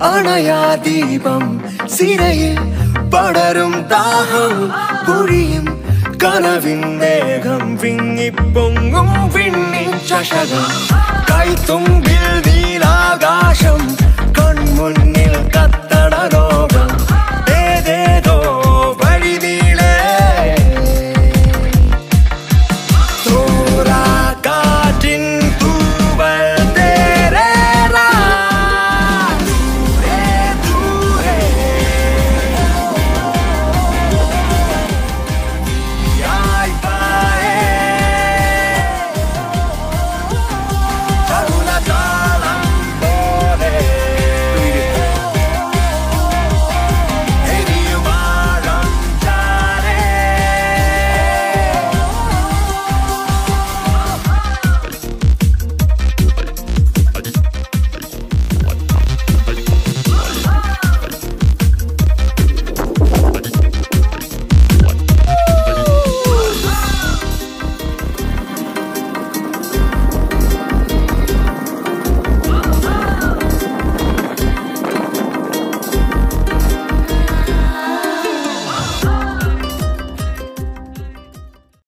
പോലെ അണയാ ദീപം സിരയിൽ പടരും ദാഹം പൊഴിയും കനവിൻ വേഗം വിങ്ങിപ്പൊങ്ങും വിണ്ണി ചഷകം കൈത്തും